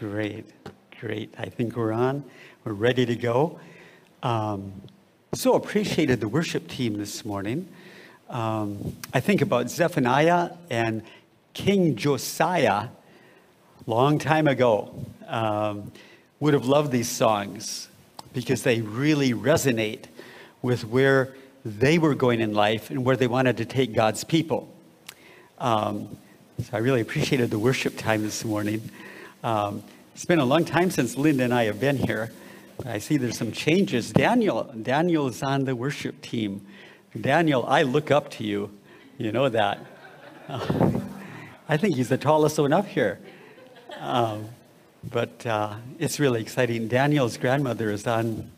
Great, great. I think we're on. We're ready to go. Um, so appreciated the worship team this morning. Um, I think about Zephaniah and King Josiah, long time ago. Um, would have loved these songs because they really resonate with where they were going in life and where they wanted to take God's people. Um, so I really appreciated the worship time this morning. Um, it's been a long time since Linda and I have been here. I see there's some changes. Daniel, Daniel is on the worship team. Daniel, I look up to you. You know that. I think he's the tallest one up here. Um, but uh, it's really exciting. Daniel's grandmother is on,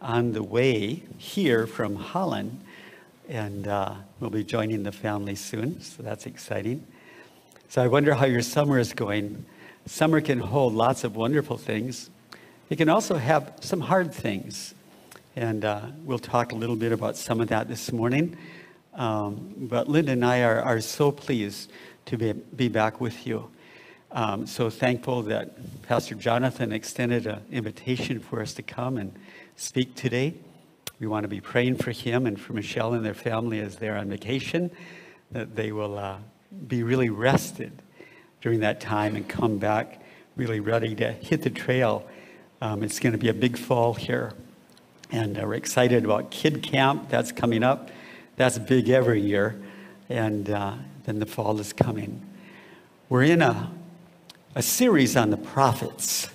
on the way here from Holland, and uh, we'll be joining the family soon, so that's exciting. So I wonder how your summer is going. Summer can hold lots of wonderful things. It can also have some hard things. And uh, we'll talk a little bit about some of that this morning. Um, but Linda and I are, are so pleased to be, be back with you. Um, so thankful that Pastor Jonathan extended an invitation for us to come and speak today. We want to be praying for him and for Michelle and their family as they're on vacation, that they will uh, be really rested during that time and come back really ready to hit the trail. Um, it's going to be a big fall here. And uh, we're excited about Kid Camp. That's coming up. That's big every year. And uh, then the fall is coming. We're in a a series on the prophets,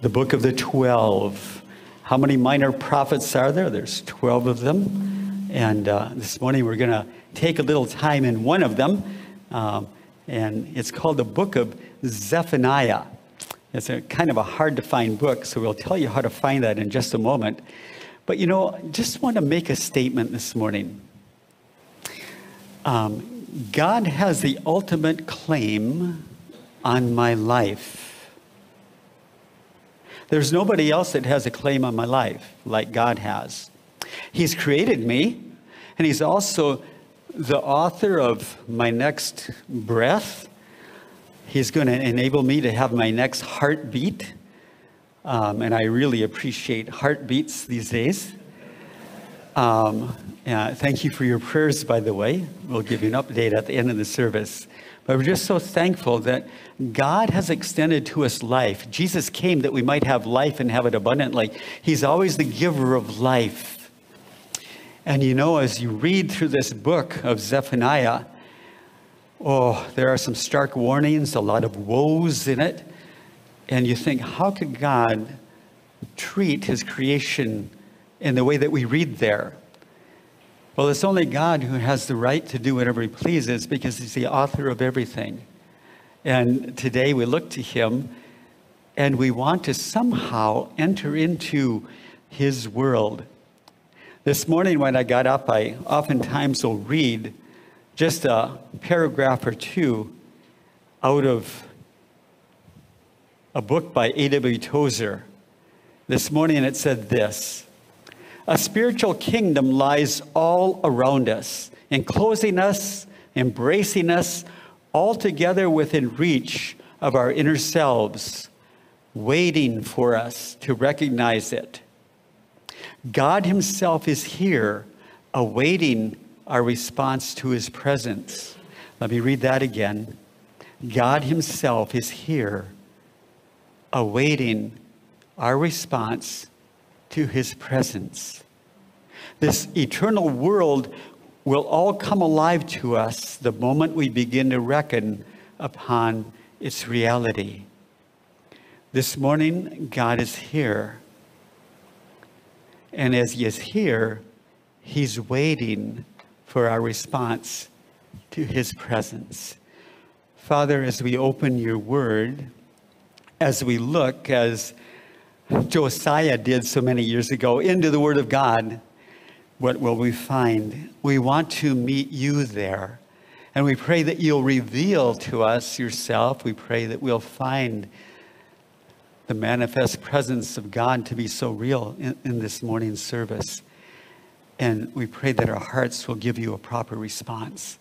the book of the 12. How many minor prophets are there? There's 12 of them. And uh, this morning we're going to take a little time in one of them. Um, and it's called the book of Zephaniah. It's a kind of a hard to find book, so we'll tell you how to find that in just a moment. But you know, just want to make a statement this morning. Um, God has the ultimate claim on my life. There's nobody else that has a claim on my life like God has. He's created me, and He's also the author of my next breath. He's going to enable me to have my next heartbeat. Um, and I really appreciate heartbeats these days. Um, thank you for your prayers, by the way. We'll give you an update at the end of the service. But we're just so thankful that God has extended to us life. Jesus came that we might have life and have it abundantly. He's always the giver of life. And you know, as you read through this book of Zephaniah, oh, there are some stark warnings, a lot of woes in it. And you think, how could God treat his creation in the way that we read there? Well, it's only God who has the right to do whatever he pleases because he's the author of everything. And today we look to him and we want to somehow enter into his world. This morning when I got up, I oftentimes will read just a paragraph or two out of a book by A.W. Tozer. This morning it said this a spiritual kingdom lies all around us, enclosing us, embracing us, all together within reach of our inner selves, waiting for us to recognize it. God Himself is here, awaiting our response to His presence. Let me read that again. God Himself is here, awaiting our response to his presence. This eternal world will all come alive to us the moment we begin to reckon upon its reality. This morning, God is here. And as He is here, He's waiting for our response to His presence. Father, as we open your word, as we look, as Josiah did so many years ago into the Word of God, what will we find? We want to meet you there. And we pray that you'll reveal to us yourself. We pray that we'll find the manifest presence of God to be so real in, in this morning's service. And we pray that our hearts will give you a proper response.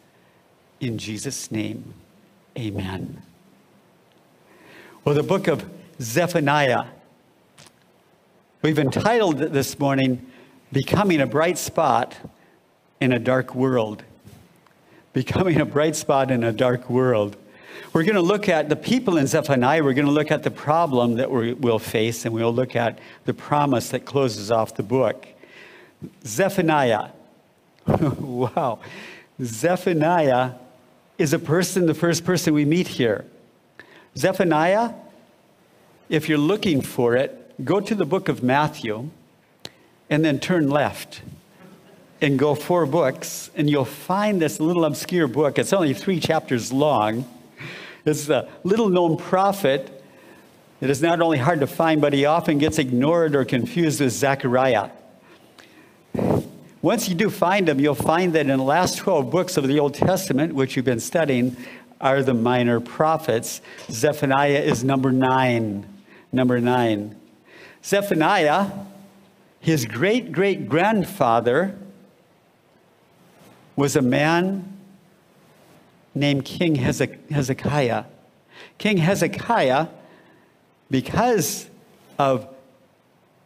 In Jesus' name, Amen. Well, the book of Zephaniah, we've entitled this morning, Becoming a Bright Spot in a Dark World. Becoming a bright spot in a dark world. We're going to look at the people in Zephaniah. We're going to look at the problem that we will face, and we'll look at the promise that closes off the book. Zephaniah. wow. Zephaniah is a person, the first person we meet here. Zephaniah, if you're looking for it, go to the book of Matthew and then turn left and go four books, and you'll find this little obscure book. It's only three chapters long. It's a little known prophet. It is not only hard to find, but he often gets ignored or confused with Zechariah. Once you do find him, you'll find that in the last 12 books of the Old Testament, which you've been studying, are the minor prophets. Zephaniah is number nine. Number nine. Zephaniah, his great great grandfather, was a man named King Hezekiah. King Hezekiah, because of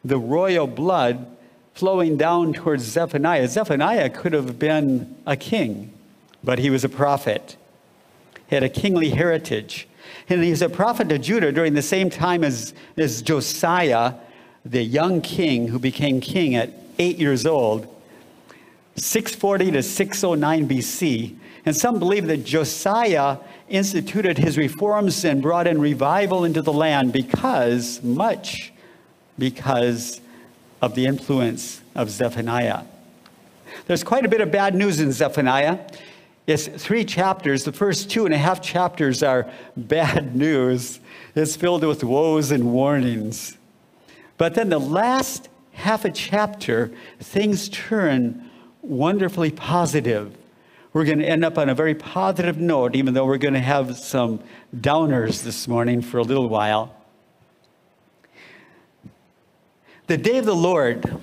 the royal blood flowing down towards Zephaniah, Zephaniah could have been a king, but he was a prophet. He had a kingly heritage. And he's a prophet to Judah during the same time as, as Josiah, the young king who became king at eight years old, 640 to 609 BC. And some believe that Josiah instituted his reforms and brought in revival into the land because, much because of the influence of Zephaniah. There's quite a bit of bad news in Zephaniah. It's three chapters. The first two and a half chapters are bad news. It's filled with woes and warnings. But then the last half a chapter, things turn wonderfully positive. We're going to end up on a very positive note, even though we're going to have some downers this morning for a little while. The day of the Lord,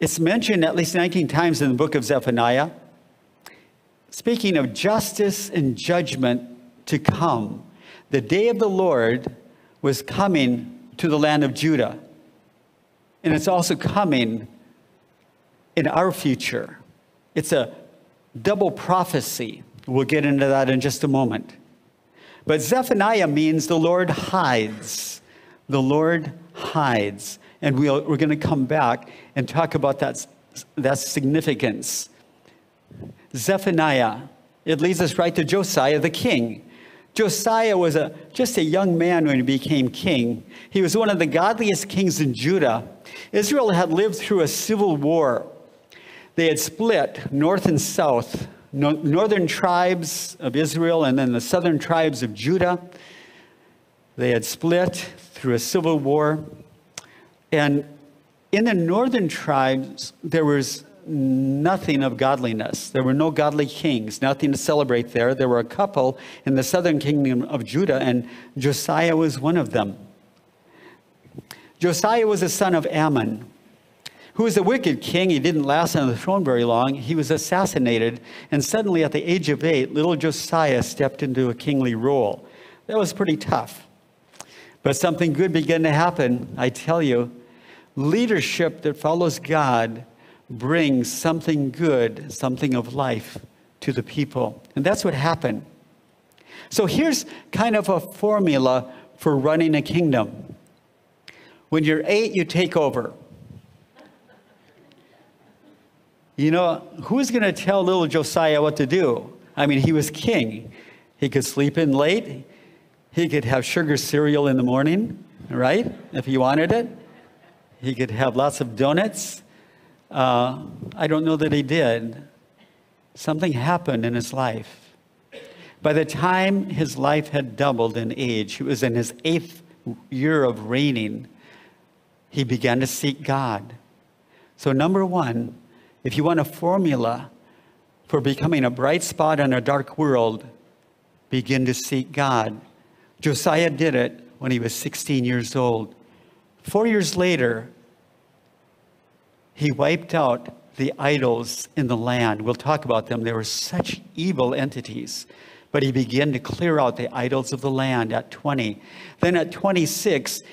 it's mentioned at least 19 times in the book of Zephaniah speaking of justice and judgment to come. The day of the Lord was coming to the land of Judah. And it's also coming in our future. It's a double prophecy. We'll get into that in just a moment. But Zephaniah means the Lord hides. The Lord hides. And we are going to come back and talk about that, that significance. Zephaniah. It leads us right to Josiah the king. Josiah was a, just a young man when he became king. He was one of the godliest kings in Judah. Israel had lived through a civil war. They had split north and south, no, northern tribes of Israel and then the southern tribes of Judah. They had split through a civil war. And in the northern tribes, there was nothing of godliness. There were no godly kings, nothing to celebrate there. There were a couple in the southern kingdom of Judah, and Josiah was one of them. Josiah was a son of Amon, who was a wicked king. He didn't last on the throne very long. He was assassinated, and suddenly, at the age of eight, little Josiah stepped into a kingly role. That was pretty tough. But something good began to happen, I tell you. Leadership that follows God brings something good, something of life to the people. And that's what happened. So here's kind of a formula for running a kingdom. When you're eight, you take over. You know, who's going to tell little Josiah what to do? I mean, he was king. He could sleep in late. He could have sugar cereal in the morning, right? If he wanted it. He could have lots of donuts. Uh, I don't know that he did. Something happened in his life. By the time his life had doubled in age, he was in his eighth year of reigning, he began to seek God. So, number one, if you want a formula for becoming a bright spot in a dark world, begin to seek God. Josiah did it when he was 16 years old. Four years later, he wiped out the idols in the land. We'll talk about them. They were such evil entities. But he began to clear out the idols of the land at 20. Then at 26,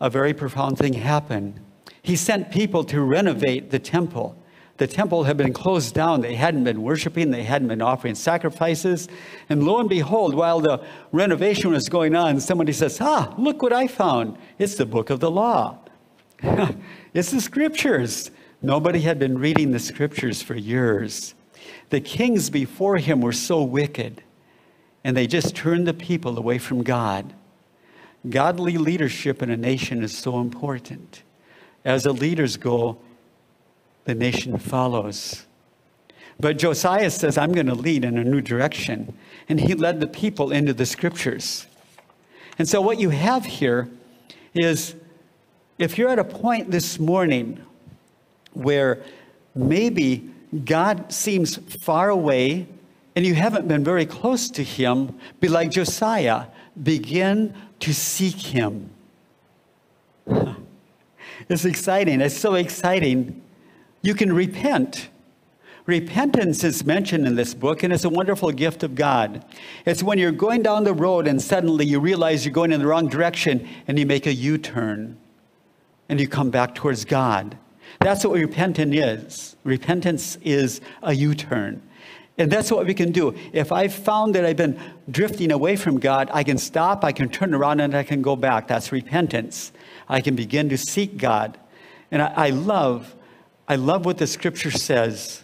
a very profound thing happened. He sent people to renovate the temple. The temple had been closed down. They hadn't been worshiping, they hadn't been offering sacrifices. And lo and behold, while the renovation was going on, somebody says, Ah, look what I found. It's the book of the law. it's the scriptures. Nobody had been reading the scriptures for years. The kings before him were so wicked, and they just turned the people away from God. Godly leadership in a nation is so important. As the leaders go, the nation follows. But Josiah says, I'm going to lead in a new direction. And he led the people into the scriptures. And so, what you have here is if you're at a point this morning where maybe God seems far away and you haven't been very close to him, be like Josiah, begin to seek him. It's exciting. It's so exciting you can repent. Repentance is mentioned in this book, and it's a wonderful gift of God. It's when you're going down the road and suddenly you realize you're going in the wrong direction and you make a U turn and you come back towards God. That's what repentance is. Repentance is a U turn. And that's what we can do. If I've found that I've been drifting away from God, I can stop, I can turn around, and I can go back. That's repentance. I can begin to seek God. And I, I love I love what the scripture says.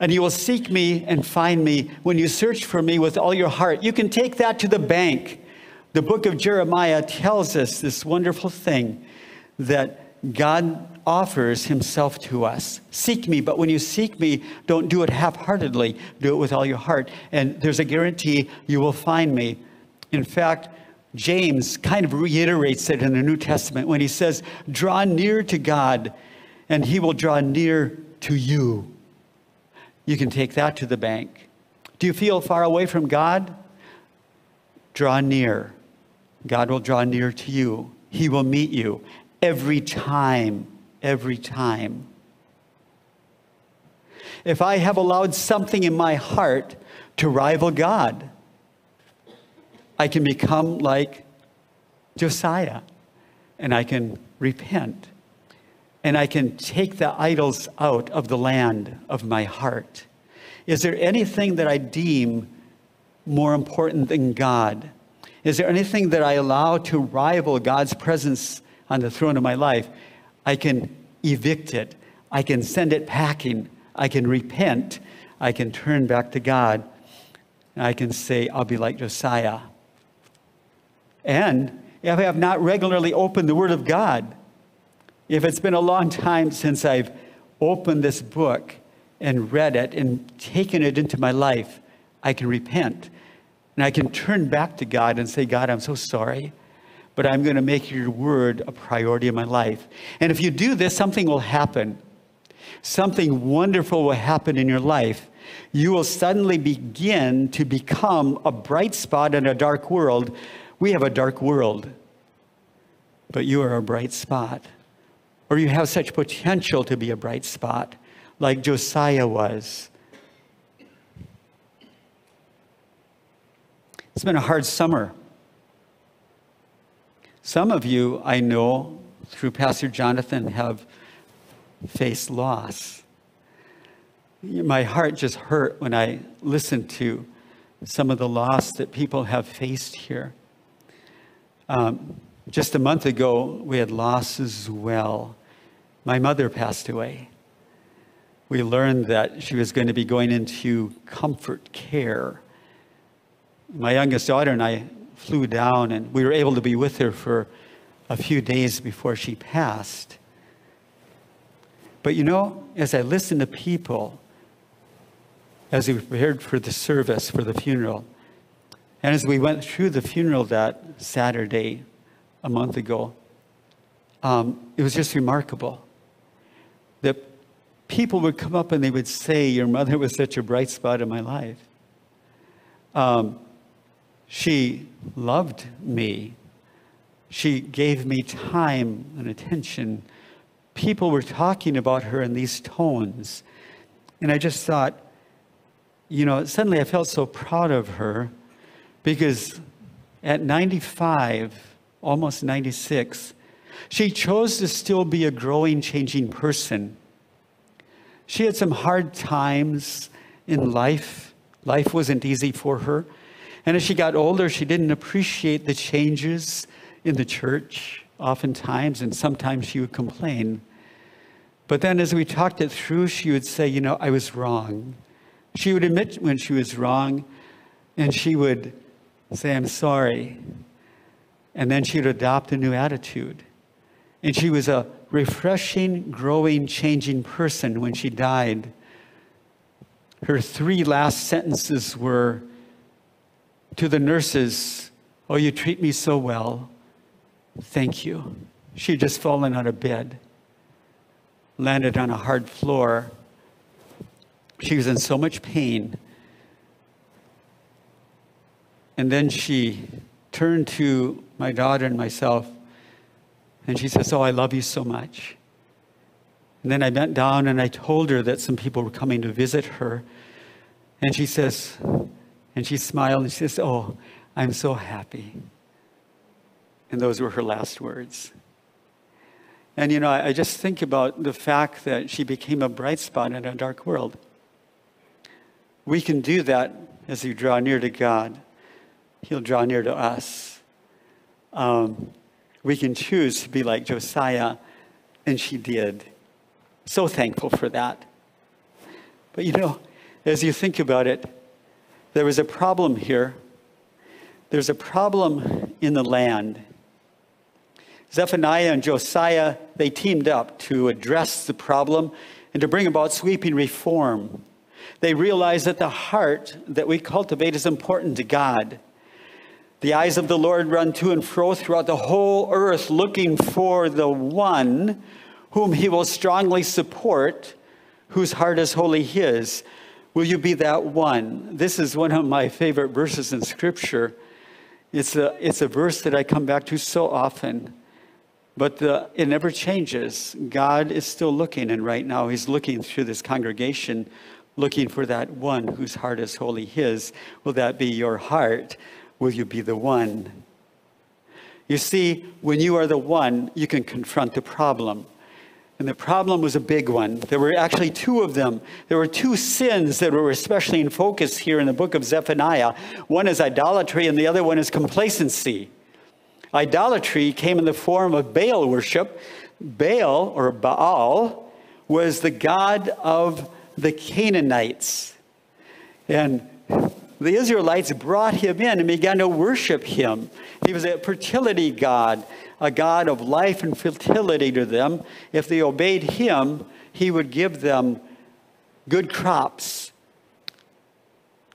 And you will seek me and find me when you search for me with all your heart. You can take that to the bank. The book of Jeremiah tells us this wonderful thing that God offers himself to us. Seek me, but when you seek me, don't do it half heartedly. Do it with all your heart. And there's a guarantee you will find me. In fact, James kind of reiterates it in the New Testament when he says, Draw near to God and he will draw near to you. You can take that to the bank. Do you feel far away from God? Draw near. God will draw near to you. He will meet you every time, every time. If I have allowed something in my heart to rival God, I can become like Josiah and I can repent and I can take the idols out of the land of my heart. Is there anything that I deem more important than God? Is there anything that I allow to rival God's presence on the throne of my life? I can evict it. I can send it packing. I can repent. I can turn back to God. And I can say, I'll be like Josiah. And if I have not regularly opened the Word of God, if it's been a long time since I've opened this book and read it and taken it into my life, I can repent. And I can turn back to God and say, God, I'm so sorry, but I'm going to make your word a priority in my life. And if you do this, something will happen. Something wonderful will happen in your life. You will suddenly begin to become a bright spot in a dark world. We have a dark world, but you are a bright spot or you have such potential to be a bright spot like Josiah was. It's been a hard summer. Some of you, I know, through Pastor Jonathan, have faced loss. My heart just hurt when I listened to some of the loss that people have faced here. Um, just a month ago, we had loss as well. My mother passed away. We learned that she was going to be going into comfort care. My youngest daughter and I flew down, and we were able to be with her for a few days before she passed. But you know, as I listened to people, as we prepared for the service, for the funeral, and as we went through the funeral that Saturday a month ago, um, it was just remarkable that people would come up and they would say, Your mother was such a bright spot in my life. Um, she loved me. She gave me time and attention. People were talking about her in these tones. And I just thought, you know, suddenly I felt so proud of her because at 95, almost 96, she chose to still be a growing, changing person. She had some hard times in life. Life wasn't easy for her. And as she got older, she didn't appreciate the changes in the church oftentimes, and sometimes she would complain. But then as we talked it through, she would say, You know, I was wrong. She would admit when she was wrong, and she would say, I'm sorry. And then she'd adopt a new attitude. And she was a refreshing, growing, changing person when she died. Her three last sentences were to the nurses, Oh, you treat me so well. Thank you. She had just fallen out of bed, landed on a hard floor. She was in so much pain. And then she turned to my daughter and myself and she says, Oh, I love you so much. And then I bent down and I told her that some people were coming to visit her. And she says, and she smiled and she says, Oh, I'm so happy. And those were her last words. And you know, I, just think about the fact that she became a bright spot in a dark world. We can do that as we draw near to God. He'll draw near to us. Um, we can choose to be like Josiah, and she did. So thankful for that. But you know, as you think about it, there was a problem here. There's a problem in the land. Zephaniah and Josiah, they teamed up to address the problem and to bring about sweeping reform. They realized that the heart that we cultivate is important to God. The eyes of the Lord run to and fro throughout the whole earth, looking for the one whom he will strongly support, whose heart is wholly his. Will you be that one? This is one of my favorite verses in Scripture. It's a, it's a verse that I come back to so often, but the, it never changes. God is still looking, and right now He's looking through this congregation, looking for that one whose heart is wholly His. Will that be your heart? Will you be the one? You see, when you are the one, you can confront the problem. And the problem was a big one. There were actually two of them. There were two sins that were especially in focus here in the book of Zephaniah. One is idolatry, and the other one is complacency. Idolatry came in the form of Baal worship. Baal, or Baal, was the god of the Canaanites. And the Israelites brought him in and began to worship him. He was a fertility god, a god of life and fertility to them. If they obeyed him, he would give them good crops,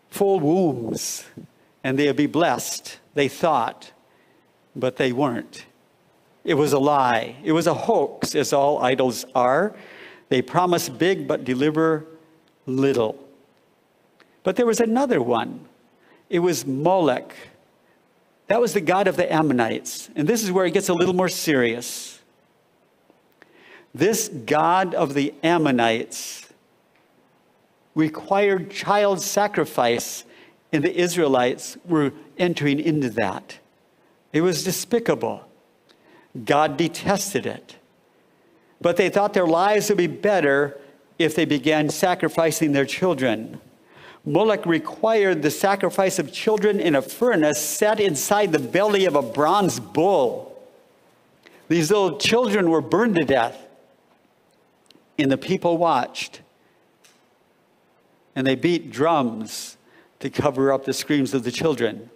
full wombs, and they would be blessed, they thought, but they weren't. It was a lie. It was a hoax, as all idols are. They promise big but deliver little. But there was another one. It was Molech. That was the god of the Ammonites. And this is where it gets a little more serious. This god of the Ammonites required child sacrifice, and the Israelites were entering into that. It was despicable. God detested it. But they thought their lives would be better if they began sacrificing their children. Moloch required the sacrifice of children in a furnace set inside the belly of a bronze bull. These little children were burned to death, and the people watched. And they beat drums to cover up the screams of the children.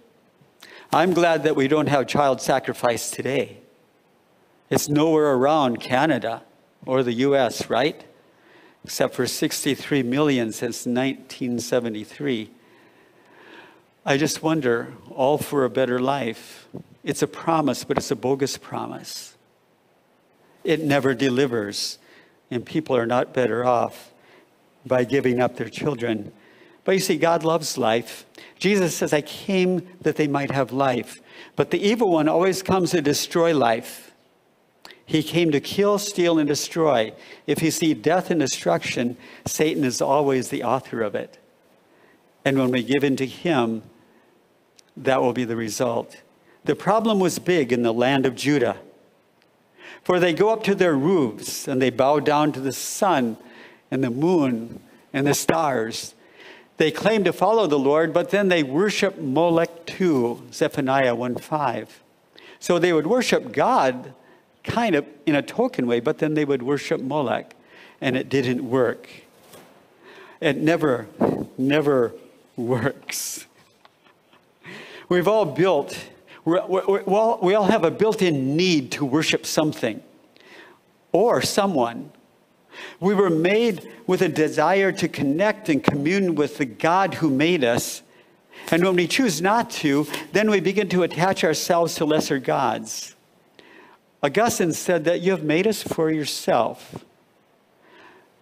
I'm glad that we don't have child sacrifice today. It's nowhere around Canada or the US, right? Except for 63 million since 1973. I just wonder, all for a better life. It's a promise, but it's a bogus promise. It never delivers, and people are not better off by giving up their children. But you see, God loves life. Jesus says, I came that they might have life. But the evil one always comes to destroy life. He came to kill, steal, and destroy. If you see death and destruction, Satan is always the author of it. And when we give in to Him, that will be the result. The problem was big in the land of Judah. For they go up to their roofs and they bow down to the sun and the moon and the stars. They claim to follow the Lord, but then they worship Molech too, Zephaniah 1:5. So they would worship God kind of in a token way, but then they would worship Molech, and it didn't work. It never, never works. We've all built, we all, we all have a built in need to worship something or someone. We were made with a desire to connect and commune with the God who made us. And when we choose not to, then we begin to attach ourselves to lesser gods. Augustine said that you have made us for yourself.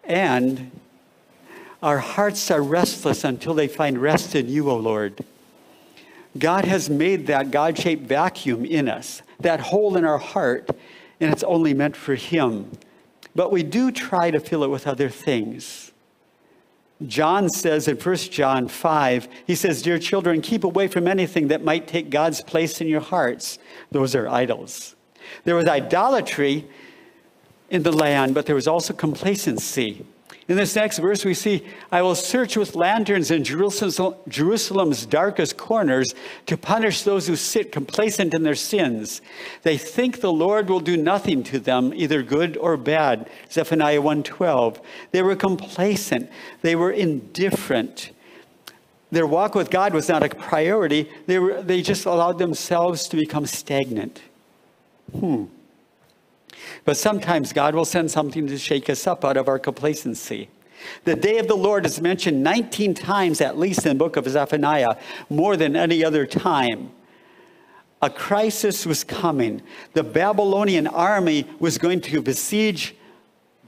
And our hearts are restless until they find rest in you, O Lord. God has made that God shaped vacuum in us, that hole in our heart, and it's only meant for Him. But we do try to fill it with other things. John says in 1 John 5, he says, Dear children, keep away from anything that might take God's place in your hearts. Those are idols. There was idolatry in the land, but there was also complacency. In this next verse, we see, I will search with lanterns in Jerusalem's darkest corners to punish those who sit complacent in their sins. They think the Lord will do nothing to them, either good or bad. Zephaniah 1:12. They were complacent. They were indifferent. Their walk with God was not a priority. They, were, they just allowed themselves to become stagnant. Hmm. But sometimes God will send something to shake us up out of our complacency. The day of the Lord is mentioned 19 times at least in the book of Zephaniah, more than any other time. A crisis was coming. The Babylonian army was going to besiege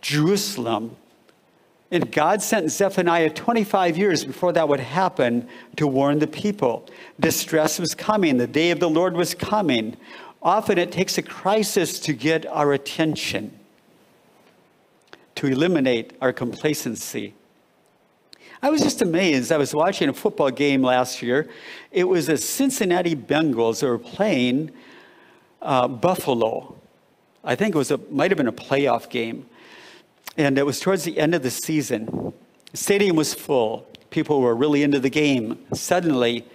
Jerusalem. And God sent Zephaniah 25 years before that would happen to warn the people. Distress was coming. The day of the Lord was coming. Often it takes a crisis to get our attention, to eliminate our complacency. I was just amazed. I was watching a football game last year. It was the Cincinnati Bengals that were playing uh, Buffalo. I think it was a, might have been a playoff game. And it was towards the end of the season. The stadium was full. People were really into the game. Suddenly,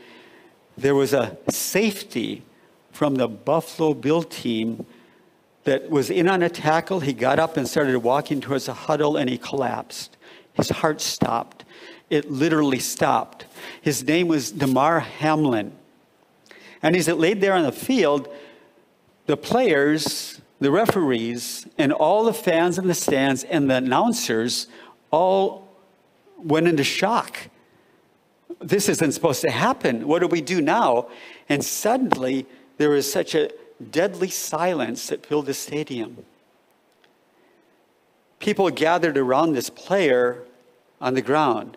there was a safety from the Buffalo Bill team that was in on a tackle. He got up and started walking towards the huddle and he collapsed. His heart stopped. It literally stopped. His name was Damar Hamlin. And as it laid there on the field, the players, the referees, and all the fans in the stands and the announcers all went into shock. This isn't supposed to happen. What do we do now? And suddenly, there was such a deadly silence that filled the stadium. People gathered around this player on the ground,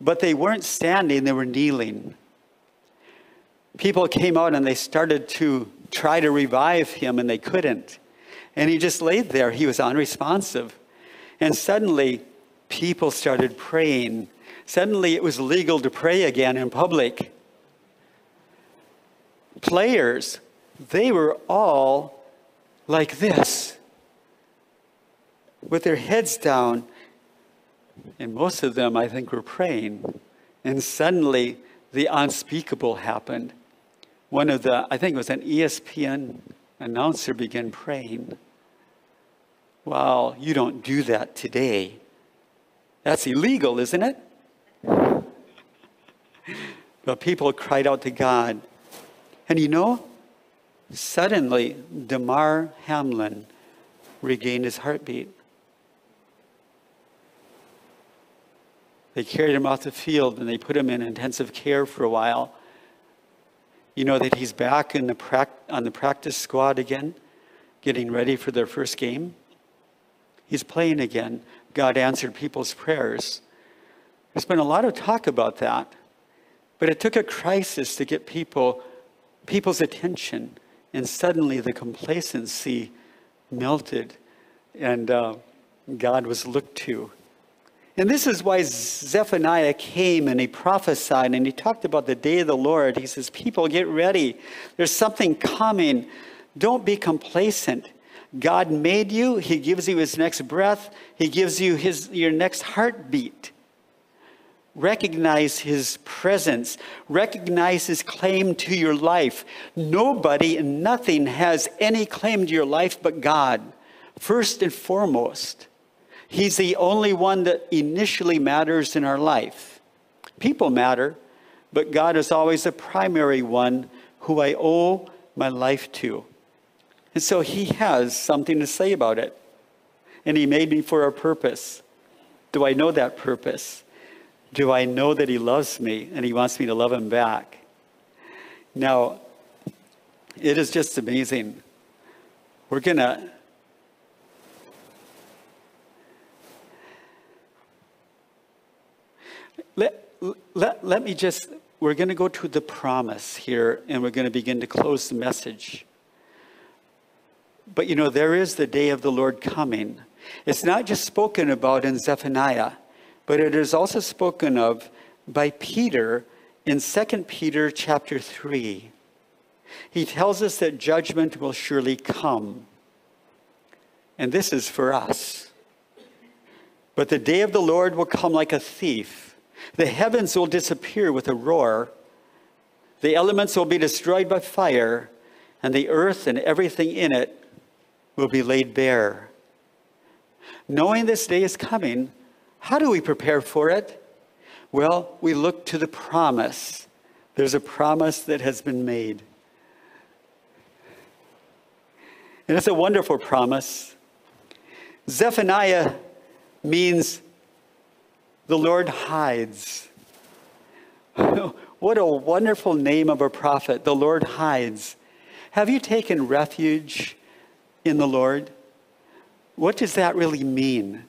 but they weren't standing, they were kneeling. People came out and they started to try to revive him, and they couldn't. And he just laid there, he was unresponsive. And suddenly, people started praying. Suddenly, it was legal to pray again in public players, they were all like this, with their heads down. And most of them, I think, were praying. And suddenly, the unspeakable happened. One of the, I think it was an ESPN announcer, began praying. Well, you don't do that today. That's illegal, isn't it? But people cried out to God. And you know, suddenly Damar Hamlin regained his heartbeat. They carried him off the field and they put him in intensive care for a while. You know that he's back in the on the practice squad again, getting ready for their first game. He's playing again. God answered people's prayers. There's been a lot of talk about that, but it took a crisis to get people people's attention, and suddenly the complacency melted, and uh, God was looked to. And this is why Zephaniah came and he prophesied and he talked about the day of the Lord. He says, People, get ready. There's something coming. Don't be complacent. God made you, He gives you His next breath, He gives you his, your next heartbeat. Recognize His presence, recognize His claim to your life. Nobody and nothing has any claim to your life but God, first and foremost. He's the only one that initially matters in our life. People matter, but God is always the primary one who I owe my life to. And so He has something to say about it. And He made me for a purpose. Do I know that purpose? Do I know that He loves me and He wants me to love Him back? Now, it is just amazing. We're going to Let, let, let me just, we're going to go to the promise here and we're going to begin to close the message. But you know, there is the day of the Lord coming. It's not just spoken about in Zephaniah, but it is also spoken of by Peter in 2 Peter chapter 3. He tells us that judgment will surely come. And this is for us. But the day of the Lord will come like a thief. The heavens will disappear with a roar. The elements will be destroyed by fire, and the earth and everything in it will be laid bare. Knowing this day is coming, how do we prepare for it? Well, we look to the promise. There's a promise that has been made. And it's a wonderful promise. Zephaniah means the Lord hides. what a wonderful name of a prophet. The Lord hides. Have you taken refuge in the Lord? What does that really mean?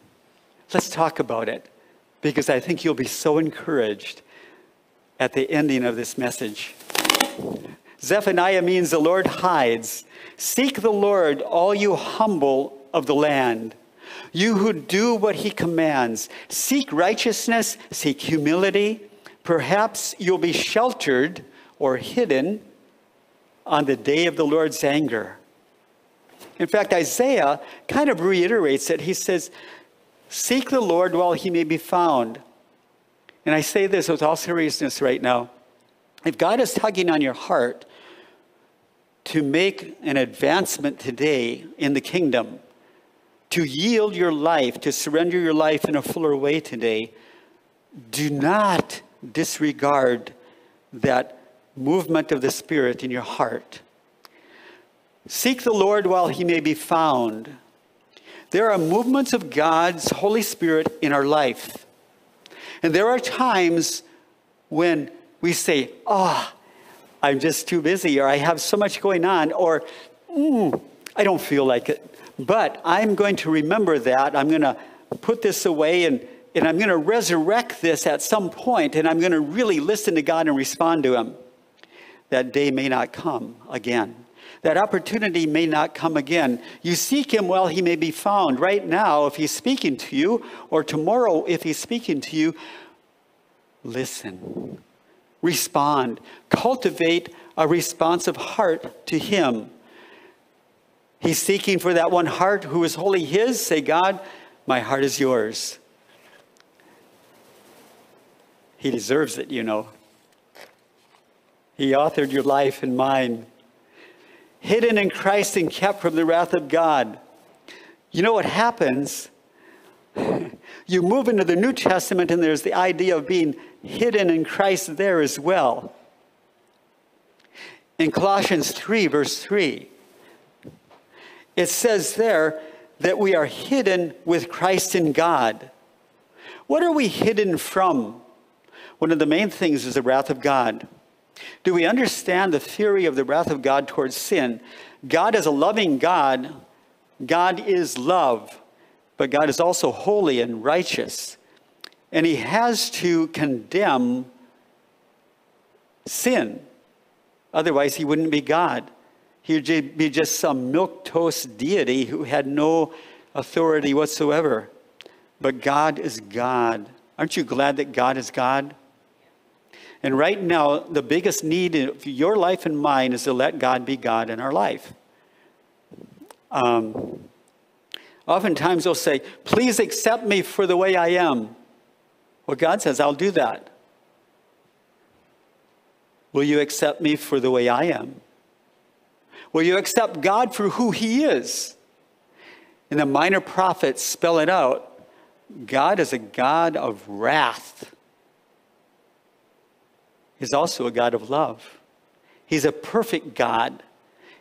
Let's talk about it because I think you'll be so encouraged at the ending of this message. Zephaniah means the Lord hides. Seek the Lord, all you humble of the land. You who do what he commands, seek righteousness, seek humility. Perhaps you'll be sheltered or hidden on the day of the Lord's anger. In fact, Isaiah kind of reiterates it. He says, Seek the Lord while he may be found. And I say this with all seriousness right now. If God is tugging on your heart to make an advancement today in the kingdom, to yield your life, to surrender your life in a fuller way today, do not disregard that movement of the Spirit in your heart. Seek the Lord while he may be found. There are movements of God's Holy Spirit in our life. And there are times when we say, Oh, I'm just too busy, or I have so much going on, or mm, I don't feel like it. But I'm going to remember that. I'm going to put this away and, and I'm going to resurrect this at some point and I'm going to really listen to God and respond to Him. That day may not come again. That opportunity may not come again. You seek Him while He may be found. Right now, if He's speaking to you, or tomorrow, if He's speaking to you, listen, respond, cultivate a responsive heart to Him. He's seeking for that one heart who is wholly His. Say, God, my heart is yours. He deserves it, you know. He authored your life and mine. Hidden in Christ and kept from the wrath of God. You know what happens? You move into the New Testament, and there's the idea of being hidden in Christ there as well. In Colossians 3, verse 3, it says there that we are hidden with Christ in God. What are we hidden from? One of the main things is the wrath of God. Do we understand the theory of the wrath of God towards sin? God is a loving God. God is love, but God is also holy and righteous. And he has to condemn sin. Otherwise, he wouldn't be God. He'd be just some milquetoast deity who had no authority whatsoever. but God is God. Aren't you glad that God is God? And right now, the biggest need of your life and mine is to let God be God in our life. Um, oftentimes they'll say, Please accept me for the way I am. Well, God says, I'll do that. Will you accept me for the way I am? Will you accept God for who He is? And the minor prophets spell it out God is a God of wrath. He's also a God of love. He's a perfect God.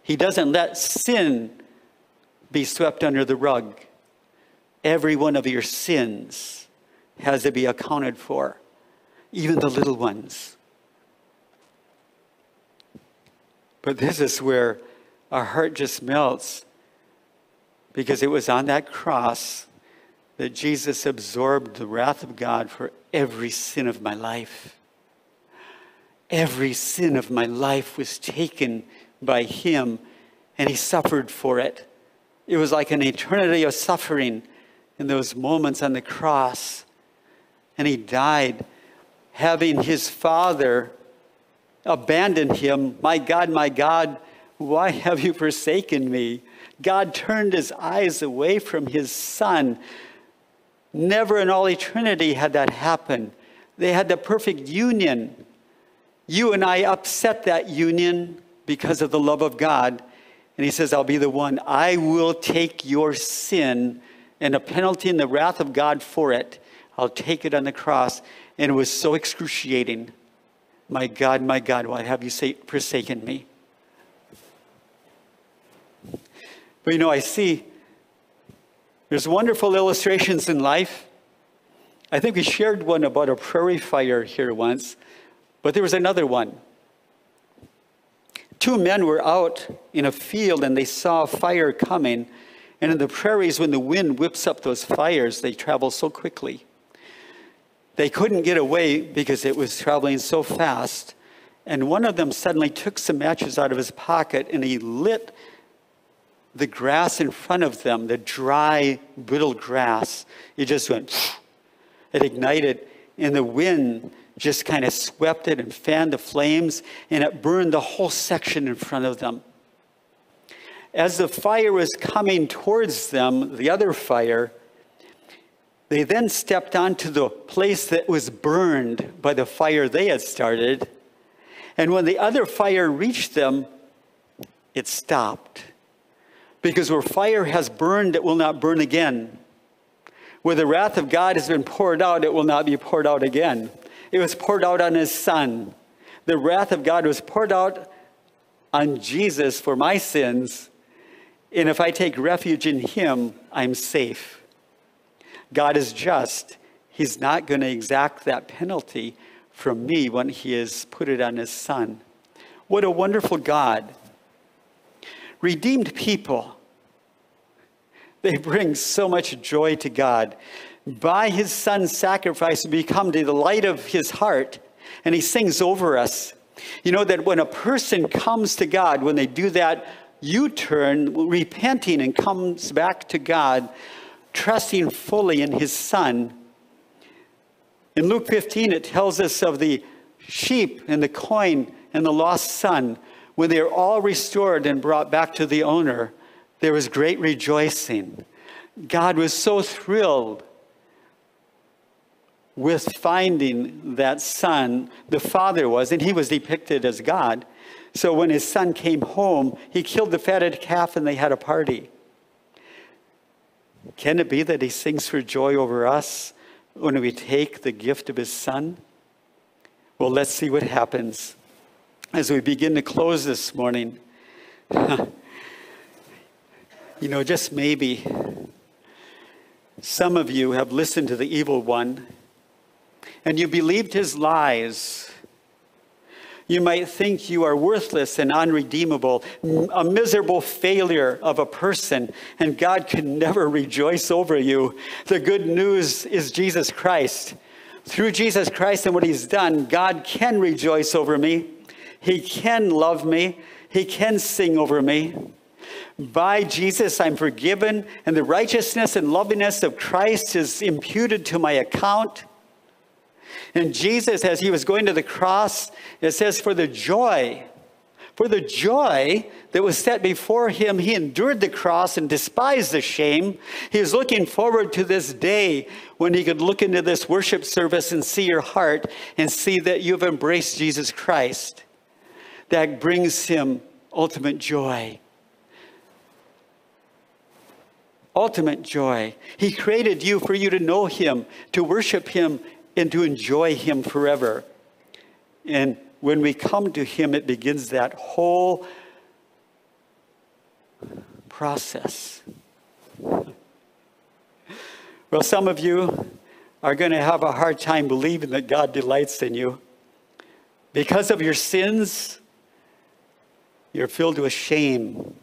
He doesn't let sin be swept under the rug. Every one of your sins has to be accounted for, even the little ones. But this is where our heart just melts because it was on that cross that Jesus absorbed the wrath of God for every sin of my life. Every sin of my life was taken by him, and he suffered for it. It was like an eternity of suffering in those moments on the cross. And he died having his father abandon him. My God, my God, why have you forsaken me? God turned his eyes away from his son. Never in all eternity had that happened. They had the perfect union. You and I upset that union because of the love of God. And he says, I'll be the one. I will take your sin and the penalty and the wrath of God for it. I'll take it on the cross. And it was so excruciating. My God, my God, why have you forsaken me? But you know, I see there's wonderful illustrations in life. I think we shared one about a prairie fire here once, but there was another one. Two men were out in a field and they saw fire coming. And in the prairies, when the wind whips up those fires, they travel so quickly. They couldn't get away because it was traveling so fast. And one of them suddenly took some matches out of his pocket and he lit the grass in front of them, the dry, brittle grass, it just went, it ignited, and the wind just kind of swept it and fanned the flames, and it burned the whole section in front of them. As the fire was coming towards them, the other fire, they then stepped onto the place that was burned by the fire they had started. And when the other fire reached them, it stopped. Because where fire has burned, it will not burn again. Where the wrath of God has been poured out, it will not be poured out again. It was poured out on his son. The wrath of God was poured out on Jesus for my sins. And if I take refuge in him, I'm safe. God is just. He's not going to exact that penalty from me when he has put it on his son. What a wonderful God. Redeemed people they bring so much joy to God. By his son's sacrifice, we become the light of his heart, and he sings over us. You know that when a person comes to God, when they do that U turn, repenting, and comes back to God, trusting fully in his son. In Luke 15, it tells us of the sheep and the coin and the lost son. When they are all restored and brought back to the owner, there was great rejoicing. God was so thrilled with finding that son, the father was, and he was depicted as God. So when his son came home, he killed the fatted calf and they had a party. Can it be that he sings for joy over us when we take the gift of his son? Well, let's see what happens as we begin to close this morning. You know, just maybe some of you have listened to the evil one and you believed his lies. You might think you are worthless and unredeemable, a miserable failure of a person, and God can never rejoice over you. The good news is Jesus Christ. Through Jesus Christ and what he's done, God can rejoice over me. He can love me. He can sing over me. By Jesus, I'm forgiven, and the righteousness and loveliness of Christ is imputed to my account. And Jesus, as he was going to the cross, it says, For the joy, for the joy that was set before him, he endured the cross and despised the shame. He was looking forward to this day when he could look into this worship service and see your heart and see that you've embraced Jesus Christ. That brings him ultimate joy. Ultimate joy. He created you for you to know him, to worship him, and to enjoy him forever. And when we come to him, it begins that whole process. Well, some of you are going to have a hard time believing that God delights in you. Because of your sins, you're filled with shame.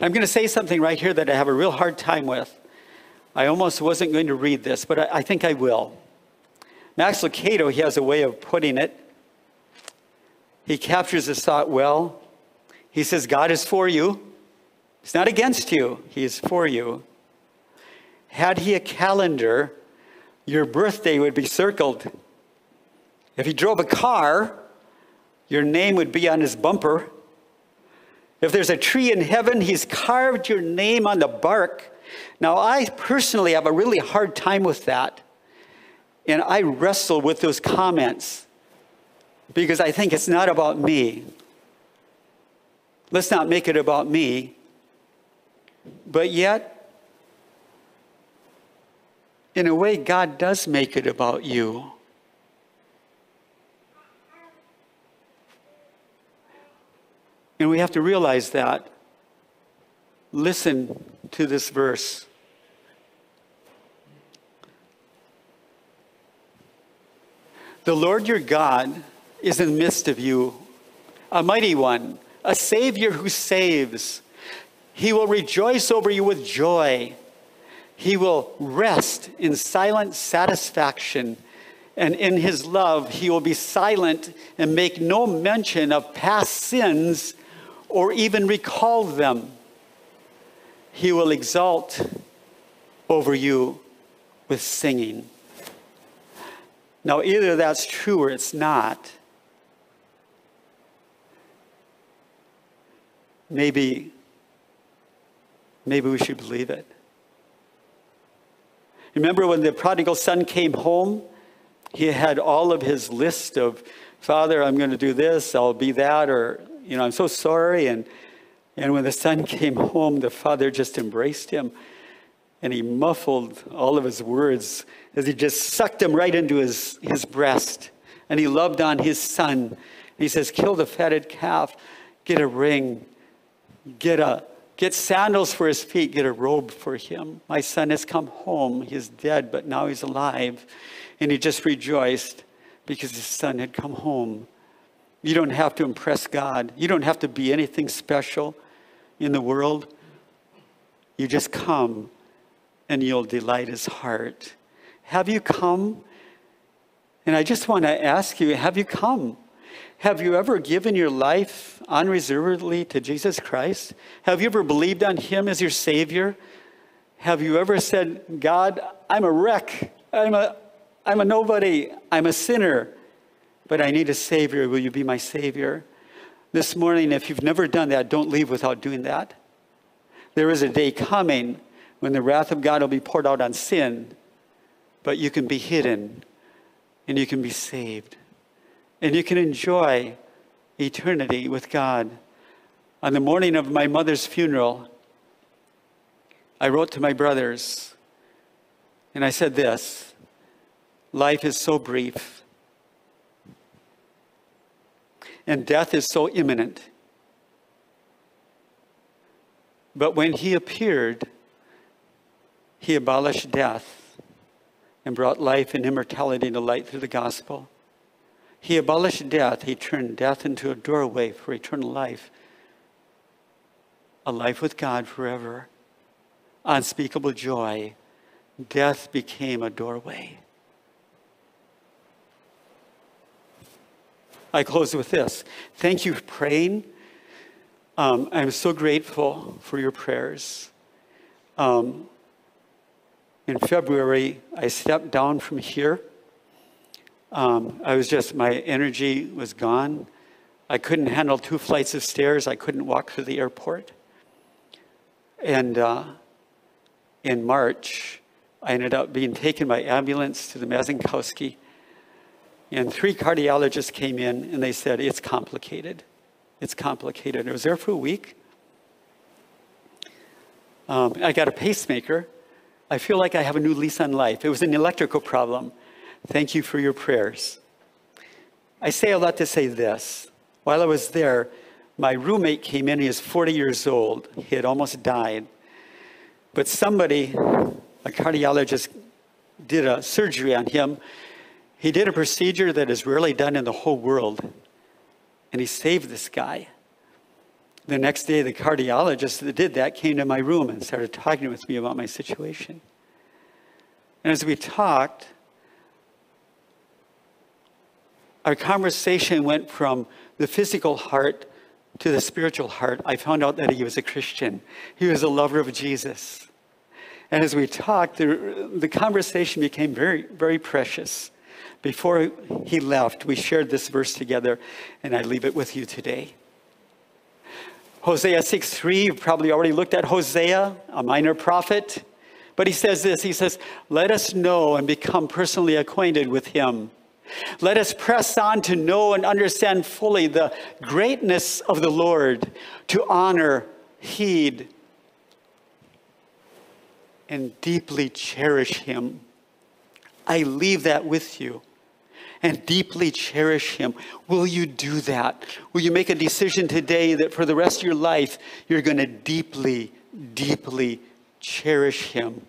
I'm going to say something right here that I have a real hard time with. I almost wasn't going to read this, but I, I think I will. Max Lucado, he has a way of putting it. He captures this thought well. He says, God is for you. He's not against you, He is for you. Had He a calendar, your birthday would be circled. If He drove a car, your name would be on his bumper. If there's a tree in heaven, he's carved your name on the bark. Now, I personally have a really hard time with that. And I wrestle with those comments because I think it's not about me. Let's not make it about me. But yet, in a way, God does make it about you. And we have to realize that. Listen to this verse. The Lord your God is in the midst of you, a mighty one, a Savior who saves. He will rejoice over you with joy. He will rest in silent satisfaction and in his love, he will be silent and make no mention of past sins or even recall them. He will exalt over you with singing. Now, either that's true or it's not. Maybe, maybe we should believe it. Remember when the prodigal son came home? He had all of his list of, Father, I'm going to do this, I'll be that, or you know, I'm so sorry. And, and when the son came home, the father just embraced him and he muffled all of his words as he just sucked him right into his, his breast. And he loved on his son. He says, Kill the fatted calf, get a ring, get, a, get sandals for his feet, get a robe for him. My son has come home. He's dead, but now he's alive. And he just rejoiced because his son had come home. You don't have to impress God. You don't have to be anything special in the world. You just come and you'll delight his heart. Have you come? And I just want to ask you have you come? Have you ever given your life unreservedly to Jesus Christ? Have you ever believed on him as your Savior? Have you ever said, God, I'm a wreck. I'm a, I'm a nobody. I'm a sinner but I need a Savior. Will you be my Savior? This morning, if you've never done that, don't leave without doing that. There is a day coming when the wrath of God will be poured out on sin, but you can be hidden and you can be saved and you can enjoy eternity with God. On the morning of my mother's funeral, I wrote to my brothers and I said this Life is so brief. And death is so imminent. But when he appeared, he abolished death and brought life and immortality to light through the gospel. He abolished death. He turned death into a doorway for eternal life, a life with God forever, unspeakable joy. Death became a doorway. I close with this. Thank you for praying. Um, I'm so grateful for your prayers. Um, in February, I stepped down from here. Um, I was just, my energy was gone. I couldn't handle two flights of stairs. I couldn't walk through the airport. And uh, in March, I ended up being taken by ambulance to the Mazankowski. And three cardiologists came in and they said, It's complicated. It's complicated. And I was there for a week. Um, I got a pacemaker. I feel like I have a new lease on life. It was an electrical problem. Thank you for your prayers. I say a lot to say this. While I was there, my roommate came in. He was 40 years old. He had almost died. But somebody, a cardiologist, did a surgery on him. He did a procedure that is rarely done in the whole world and he saved this guy. The next day, the cardiologist that did that came to my room and started talking with me about my situation. And as we talked, our conversation went from the physical heart to the spiritual heart. I found out that he was a Christian, he was a lover of Jesus. And as we talked, the, the conversation became very, very precious. Before he left, we shared this verse together, and I leave it with you today. Hosea 6 3, you've probably already looked at Hosea, a minor prophet. But he says this He says, Let us know and become personally acquainted with him. Let us press on to know and understand fully the greatness of the Lord, to honor, heed, and deeply cherish him. I leave that with you and deeply cherish him. Will you do that? Will you make a decision today that for the rest of your life, you're going to deeply, deeply cherish him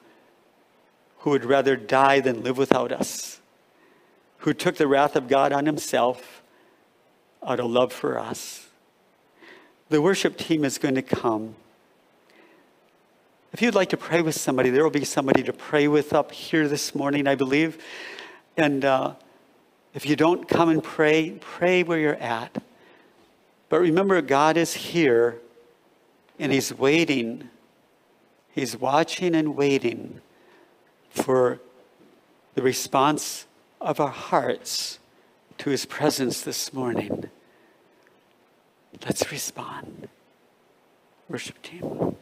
who would rather die than live without us, who took the wrath of God on himself out of love for us? The worship team is going to come. If you'd like to pray with somebody, there will be somebody to pray with up here this morning, I believe. And uh, if you don't come and pray, pray where you're at. But remember, God is here and He's waiting. He's watching and waiting for the response of our hearts to His presence this morning. Let's respond. Worship team.